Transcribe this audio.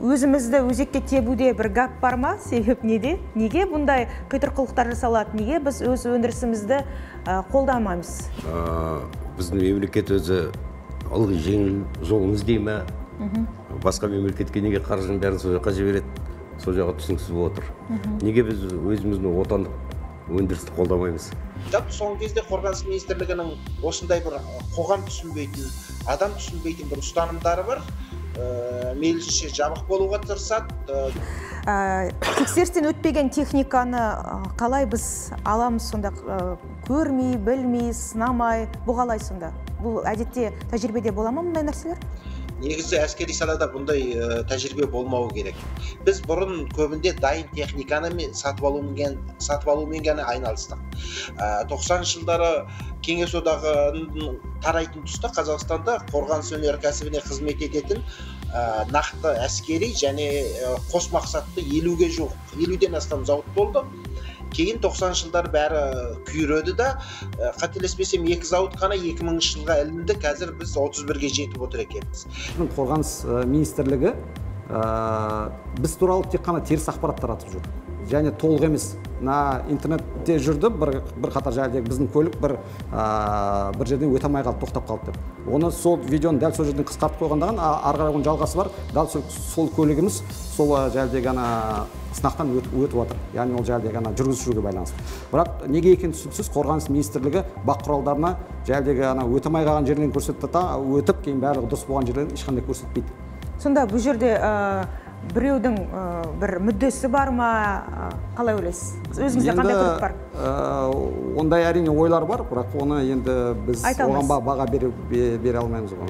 өзімізді өзекке тебуде бір гәп бар ма? Себеп неде? Неге бұндай қитұрқылықтар жасалады? Неге біз өз өндірісімізді ә, қолдамаймыз? Aa, біздің мемлекет өзі ылғи жеңіл жолын іздей ма? Басқа мемлекетке неге қаржының бәрін сол жаққа жібереді? Сол жағы түсініксіз болып отыр. Неге біз өзіміздің отандық өндірісті қолдамаймыз? Жалпы соңғы кезде қорғаныс министрлігінің осындай бір қоғам түсінбейтін адам түсінбейтін бір ұстанымдары бар. Ә, мейлінше жабық болуға тырысады ә, тексерістен өтпеген техниканы қалай біз аламыз сонда? Көрмей білмей сынамай бұл қалай сонда? Бұл әдетте тәжірибеде бола ма мұндай нәрселер? негізі әскери салада бұндай ә, тәжірибе болмауы керек. Біз бұрын көбінде дайын техниканы мен сатып алумен сатып алумен ғана айналыстық. Ә, 90 жылдары кеңес одағы тарайтын тұста қазақстанда қорғаныс өнеркәсібіне қызмет ететін ә, нақты әскери және ә, қос мақсатты елуге жуық елуден астам зауыт болды. Кейін 90 жылдар бәрі күйреді да ә, қателеспесем екі зауыт қана 2000 жылға ілінді қазір біз 31-ге жетіп отыр екенбіз. Қорғаныс министрлігі ә, біз туралы тек қана теріс ақпарат таратып жүр және толық емес мына интернетте жүрді бір, бір қатар жаңағыдегі біздің көлік бір ә, бір жерден өте алмай қалды тоқтап қалды деп. Оны сол видеоны дәл сол жерден қысқартып қойғандаған ары қарай оның жалғасы бар. Дәл сол, сол көлігіміз сол жаңағыдегі ана сынақтан өтіп жатыр яғни ол жаңағыдегі ана жүргізушіге байланысты. Бірақ неге екені түсініксіз қорғаныс министрлігі бақ құралдарына жаңағыдегі ана өте алмай қалған жерінен көрсетті да өтіп кейін барлығы дұрыс болған жерден ешқандай көрсетпейді. Сонда бұл жерде ә, біреудің ә, бір мүддесі бар ма қалай ойлайсыз? Өзіңізде қандай күдік бар? ә, ондай әрине ойлар бар бірақ оны енді біз оған баға бере, бере алмаймыз оған.